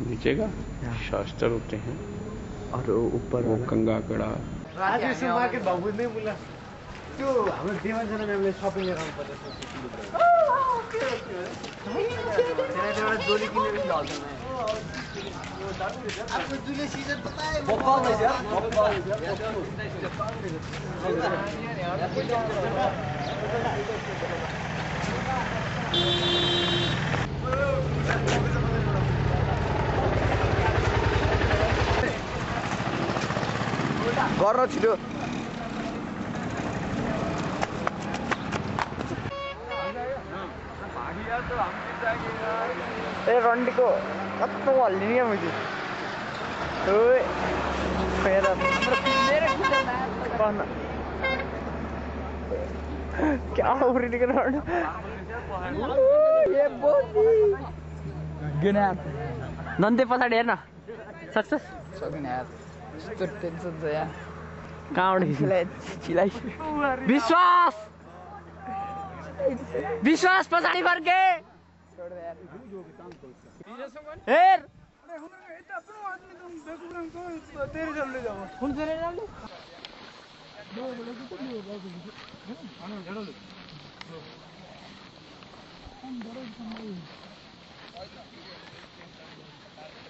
नीचे का। शास्त्र होते हैं। और ऊपर वो कंगा कड़ा। आज यसो मार्केट भाउ बुझ्नै बोला त्यो हाम्रो देवानजना म्यामले सपिङ गराउनु पर्छ जोली किनेर पनि ढल्दैन आफ्नो जुले सिजन गर छिटो ए रन्डीको कस्तो हल्लिने क्या कन? क्या ए बोली नन्दे पछाडि हेर्न सक्छ सकिन यार यहाँ कहाँबाट चिलाइ विश्वास! विश्वास पछाडि फर्के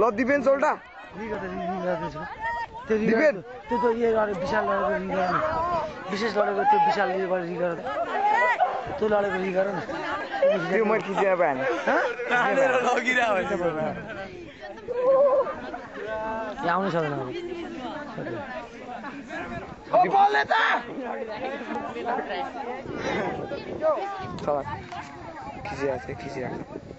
ल दिपेन चोल्टा दिपेन त्यो विशाल लडेको रिगर विशेष लडेको त्यो विशाल रिगर त्यो लडेको रिगर त्यो मैले खिचेर पाएँ आउनु सक्दैन खिचिरहेको थियो खिचिरहेको